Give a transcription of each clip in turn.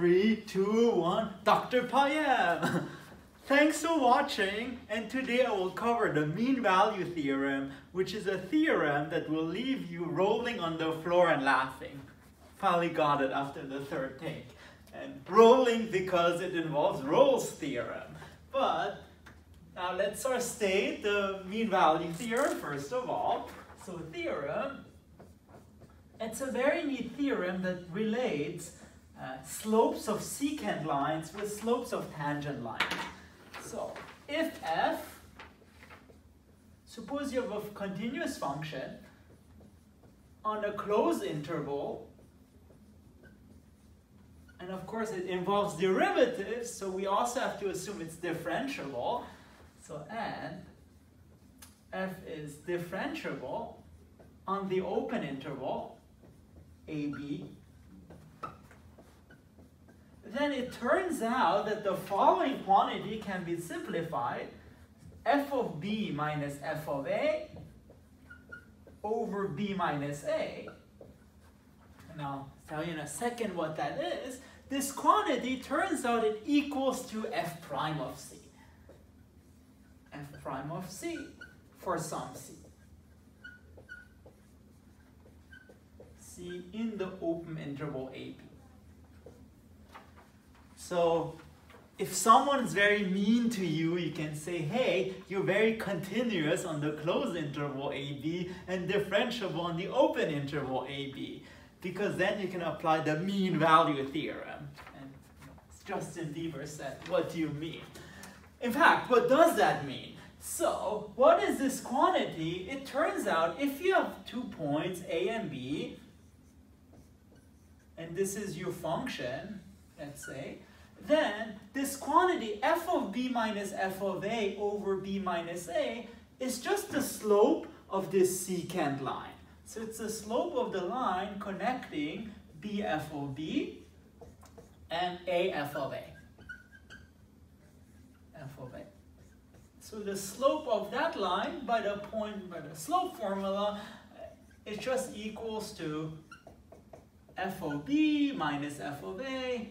Three, two, one, Dr. Peyam! Thanks for watching and today I will cover the mean value theorem which is a theorem that will leave you rolling on the floor and laughing. Finally got it after the third take. And rolling because it involves Rolle's theorem. But now let's state the mean value theorem first of all. So theorem, it's a very neat theorem that relates uh, slopes of secant lines with slopes of tangent lines. So if f, suppose you have a continuous function on a closed interval, and of course it involves derivatives, so we also have to assume it's differentiable. So and f is differentiable on the open interval, ab then it turns out that the following quantity can be simplified. f of b minus f of a over b minus a. And I'll tell you in a second what that is. This quantity turns out it equals to f prime of c. f prime of c for some c. c in the open interval ab. So if someone's very mean to you, you can say, hey, you're very continuous on the closed interval AB and differentiable on the open interval AB. Because then you can apply the mean value theorem. And Justin Bieber said, what do you mean? In fact, what does that mean? So, what is this quantity? It turns out if you have two points, A and B, and this is your function, let's say, then this quantity f of b minus f of a over b minus a is just the slope of this secant line. So it's the slope of the line connecting bf of b and af of a. f of a. So the slope of that line by the point, by the slope formula, it just equals to f of b minus f of a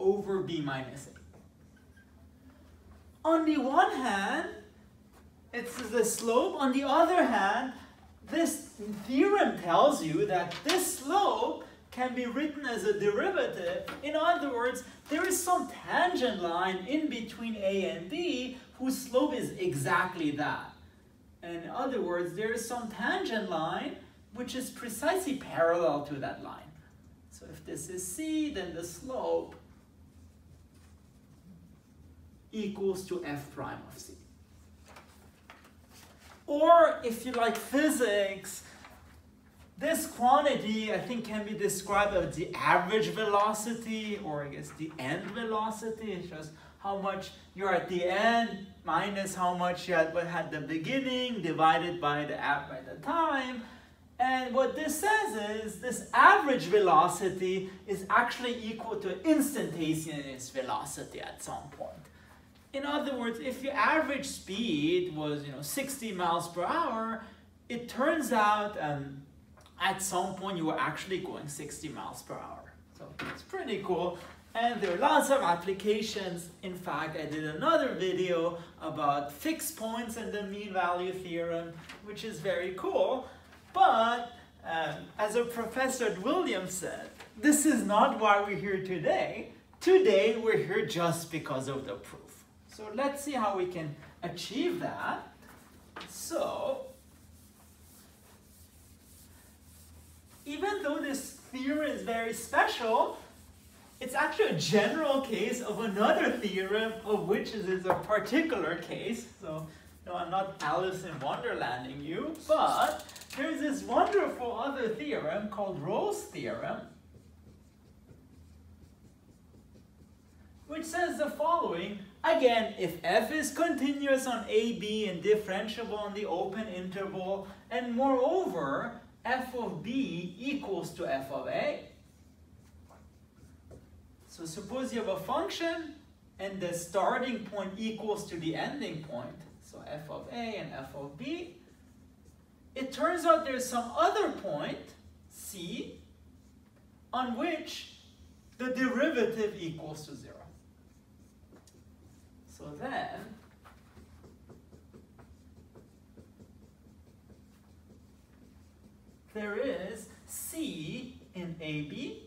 over b minus a. On the one hand, it's the slope. On the other hand, this theorem tells you that this slope can be written as a derivative. In other words, there is some tangent line in between A and B whose slope is exactly that. In other words, there is some tangent line which is precisely parallel to that line. So if this is C, then the slope equals to f prime of c. Or if you like physics, this quantity I think can be described as the average velocity or I guess the end velocity. It's just how much you're at the end minus how much you had at the beginning divided by the, by the time. And what this says is this average velocity is actually equal to instantaneous velocity at some point. In other words, if your average speed was you know 60 miles per hour, it turns out um, at some point you were actually going 60 miles per hour. So it's pretty cool. And there are lots of applications. In fact, I did another video about fixed points and the mean value theorem, which is very cool. But um, as a professor at Williams said, this is not why we're here today. Today, we're here just because of the proof. So let's see how we can achieve that. So, even though this theorem is very special, it's actually a general case of another theorem of which is a particular case. So, no, I'm not Alice in Wonderlanding you, but there's this wonderful other theorem called Rolle's theorem, which says the following. Again, if f is continuous on AB and differentiable on the open interval, and moreover, f of b equals to f of a. So suppose you have a function and the starting point equals to the ending point, so f of a and f of b. It turns out there's some other point, c, on which the derivative equals to zero. So then, there is C in AB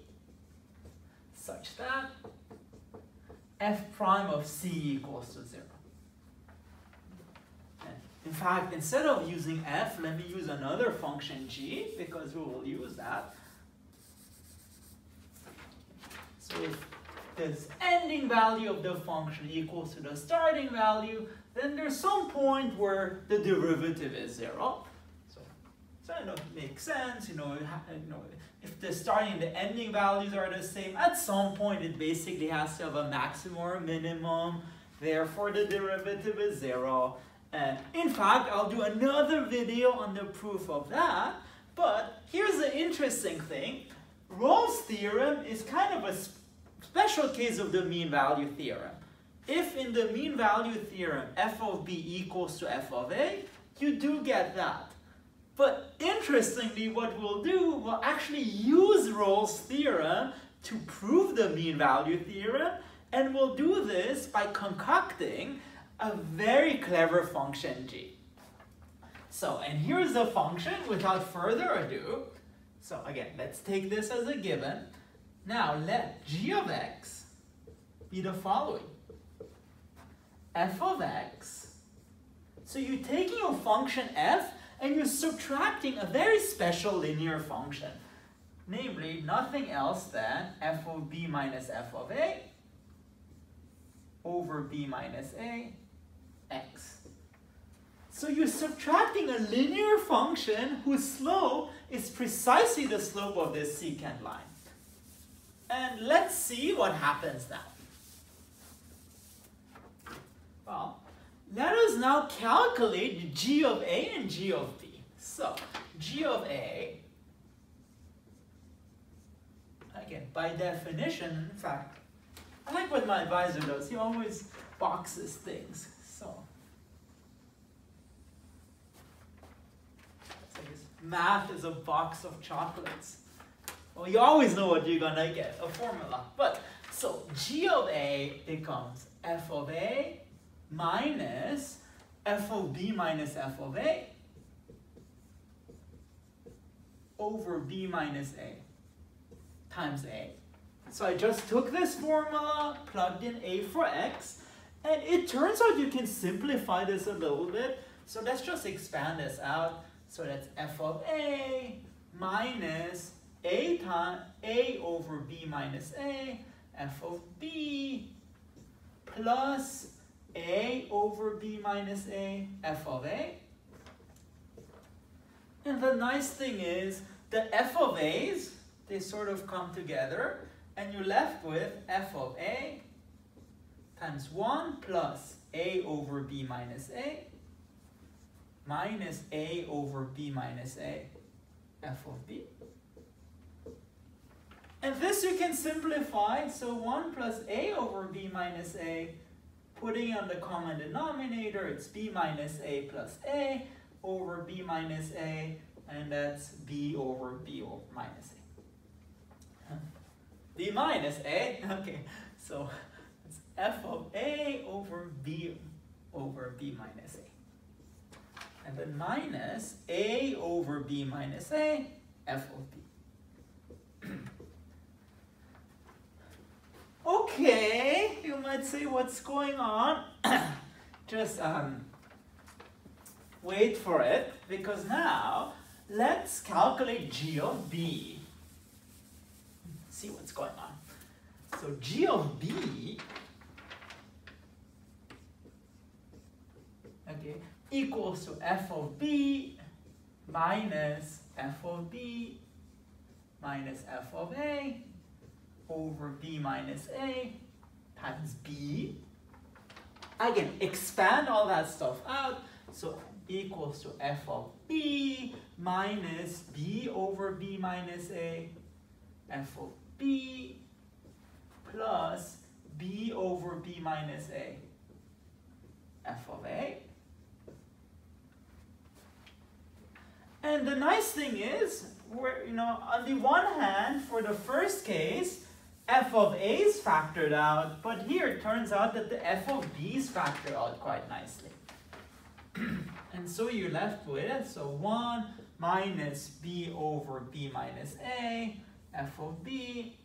such that f prime of C equals to zero. And in fact, instead of using f, let me use another function g because we will use that. So if this ending value of the function equals to the starting value, then there's some point where the derivative is zero. So, so you it makes sense, you know, you know, if the starting and the ending values are the same, at some point it basically has to have a maximum or a minimum, therefore the derivative is zero. And in fact, I'll do another video on the proof of that, but here's the interesting thing. Rolle's theorem is kind of a special case of the mean value theorem. If in the mean value theorem f of b equals to f of a, you do get that. But interestingly, what we'll do, we'll actually use Rolle's theorem to prove the mean value theorem, and we'll do this by concocting a very clever function g. So, and here's the function without further ado. So again, let's take this as a given. Now let g of x be the following. f of x. So you're taking a function f and you're subtracting a very special linear function. Namely, nothing else than f of b minus f of a over b minus a x. So you're subtracting a linear function whose slope is precisely the slope of this secant line. And let's see what happens now. Well, let us now calculate g of a and g of b. So, g of a, again, by definition, in fact, I like what my advisor does. He always boxes things. So, math is a box of chocolates. Well, you always know what you're gonna get, a formula. But, so g of a becomes f of a minus f of b minus f of a over b minus a times a. So I just took this formula, plugged in a for x, and it turns out you can simplify this a little bit. So let's just expand this out. So that's f of a minus a time a over b minus a, f of b plus a over b minus a, f of a. And the nice thing is, the f of a's, they sort of come together, and you're left with f of a times 1 plus a over b minus a minus a over b minus a, f of b. And this you can simplify, so 1 plus a over b minus a Putting on the common denominator, it's b minus a plus a over b minus a, and that's b over b over minus a. b minus a, okay, so it's f of a over b over b minus a. And then minus a over b minus a, f of b. Okay, you might say, what's going on? Just um, wait for it, because now let's calculate g of b. See what's going on. So g of b okay, equals to f of b minus f of b minus f of a over b minus a times b. Again, expand all that stuff out. So equals to f of b minus b over b minus a, f of b plus b over b minus a, f of a. And the nice thing is, we're, you know, on the one hand, for the first case, f of a is factored out, but here it turns out that the f of b is factored out quite nicely. and so you're left with, so 1 minus b over b minus a, f of b,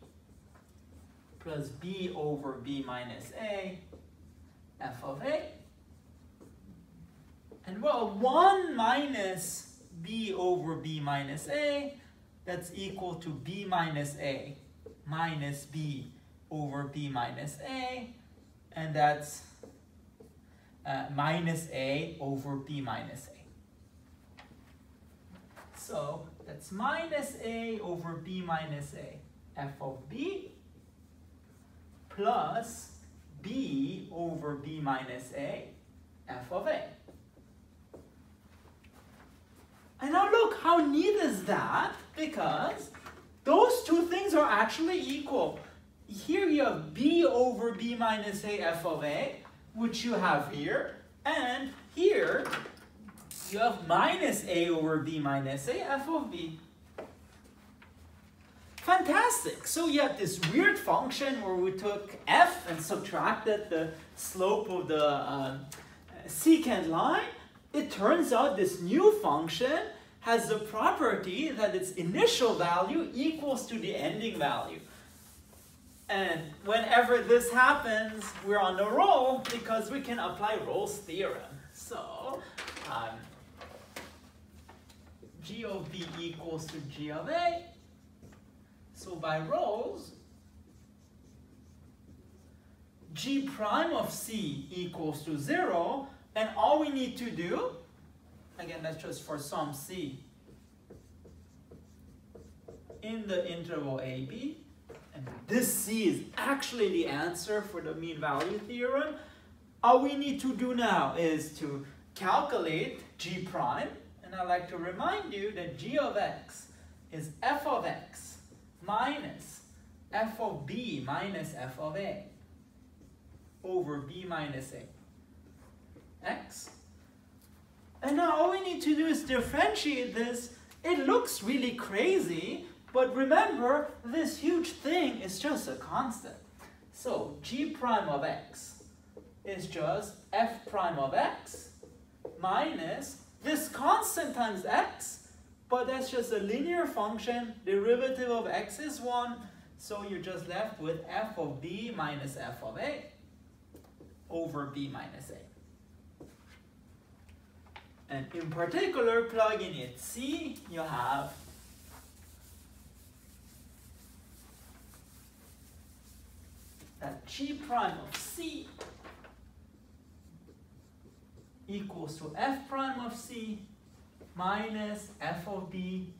plus b over b minus a, f of a. And well, 1 minus b over b minus a, that's equal to b minus a minus b over b minus a, and that's uh, minus a over b minus a. So that's minus a over b minus a, f of b plus b over b minus a, f of a. And now look, how neat is that? Because those two things are actually equal. Here you have b over b minus a f of a, which you have here. And here you have minus a over b minus a f of b. Fantastic. So you have this weird function where we took f and subtracted the slope of the uh, secant line. It turns out this new function has the property that its initial value equals to the ending value. And whenever this happens, we're on a roll because we can apply Rolle's theorem. So, um, g of b equals to g of a. So by Rolle's, g prime of c equals to 0, and all we need to do, again, that's just for some c, in the interval AB, and this C is actually the answer for the mean value theorem, all we need to do now is to calculate g prime, and I'd like to remind you that g of x is f of x minus f of b minus f of a over b minus a x. And now all we need to do is differentiate this. It looks really crazy, but remember, this huge thing is just a constant. So g prime of x is just f prime of x minus this constant times x, but that's just a linear function. Derivative of x is 1, so you're just left with f of b minus f of a over b minus a. And in particular, plugging in c, you have that g prime of c equals to f prime of c minus f of b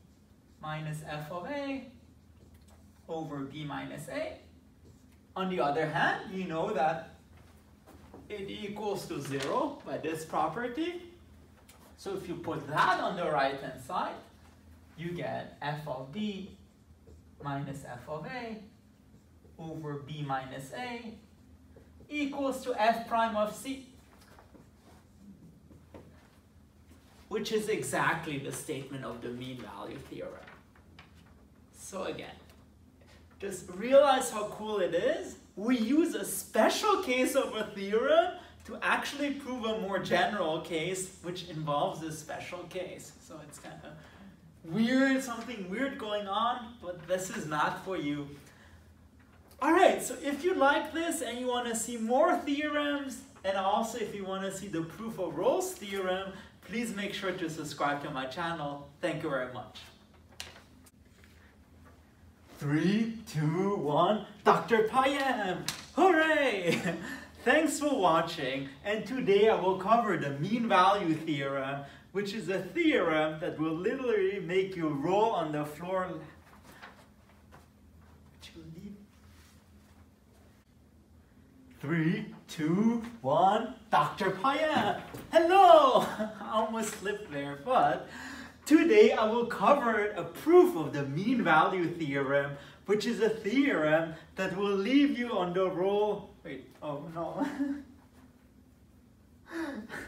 minus f of a over b minus a. On the other hand, you know that it equals to 0 by this property. So if you put that on the right hand side, you get f of b minus f of a over b minus a equals to f prime of c, which is exactly the statement of the mean value theorem. So again, just realize how cool it is. We use a special case of a theorem to actually prove a more general case, which involves a special case. So it's kind of weird, something weird going on, but this is not for you. All right, so if you like this and you want to see more theorems, and also if you want to see the proof of Rolle's theorem, please make sure to subscribe to my channel. Thank you very much. Three, two, one, Dr. Peyam! Hooray! Thanks for watching, and today I will cover the mean value theorem, which is a theorem that will literally make you roll on the floor Three, two, one, Dr. Peyam. Hello! I almost slipped there, but today I will cover a proof of the mean value theorem, which is a theorem that will leave you on the roll. Wait, oh no.